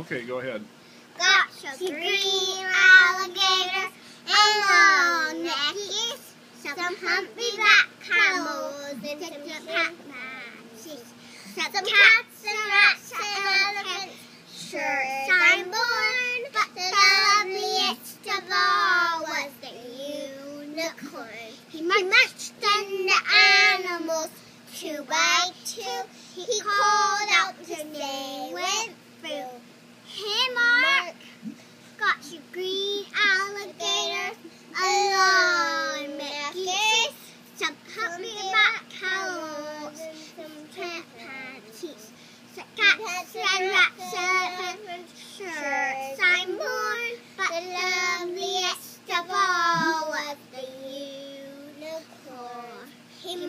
Okay, go ahead. Got green alligators and long neckies, some humpy black camels and some chimpanzees, some cats and rats and elephants. Sure I'm born, but the loveliest of all was the unicorn. He marched on the animals two by two. He called and wraps shirts. I'm born, but the loveliest of all was the unicorn. He